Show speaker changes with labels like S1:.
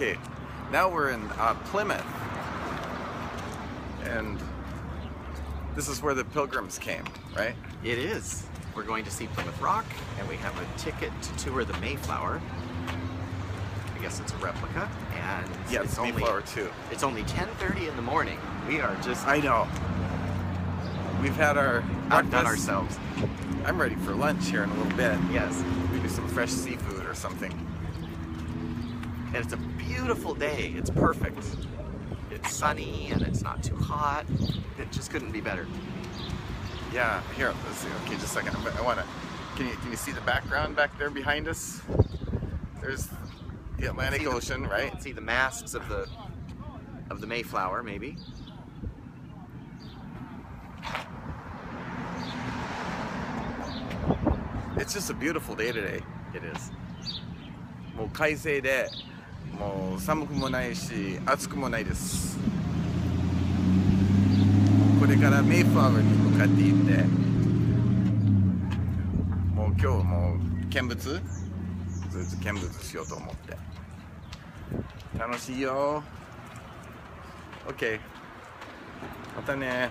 S1: Okay, now we're in uh, Plymouth. And this is where the pilgrims came, right?
S2: It is. We're going to see Plymouth Rock, and we have a ticket to tour the Mayflower. I guess it's a replica, and
S1: Yeah,
S2: it's
S1: it's
S2: only
S1: Mayflower II.
S2: it's only 10:30 in the morning. We are just
S1: I know. We've had our
S2: outdone ourselves.
S1: I'm ready for lunch here in a little bit.
S2: Yes,
S1: Maybe some fresh seafood or something.
S2: and it's a beautiful day. It's perfect. It's sunny and it's not too hot. It just couldn't be better.
S1: Yeah, here, let's see. Okay, just a second. I- I wanna, can you, can you see the background back there behind us? There's the Atlantic
S2: See the-
S1: Ocean, right?
S2: See the masks of the of the Mayflower, maybe.
S1: It's just a beautiful day today.
S2: It is.
S1: もう快晴で、 もう寒くもないし、暑くもないです。これからメイフラワーに向かって行って、もう今日もう見物？ずっと見物しようと思って。楽しいよ。OK。またね。